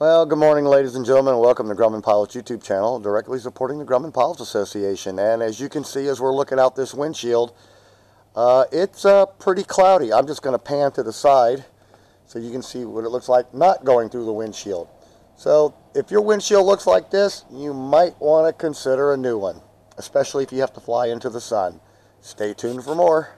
Well, good morning, ladies and gentlemen. Welcome to Grumman Pilots YouTube channel, directly supporting the Grumman Pilots Association. And as you can see, as we're looking out this windshield, uh, it's uh, pretty cloudy. I'm just going to pan to the side so you can see what it looks like not going through the windshield. So if your windshield looks like this, you might want to consider a new one, especially if you have to fly into the sun. Stay tuned for more.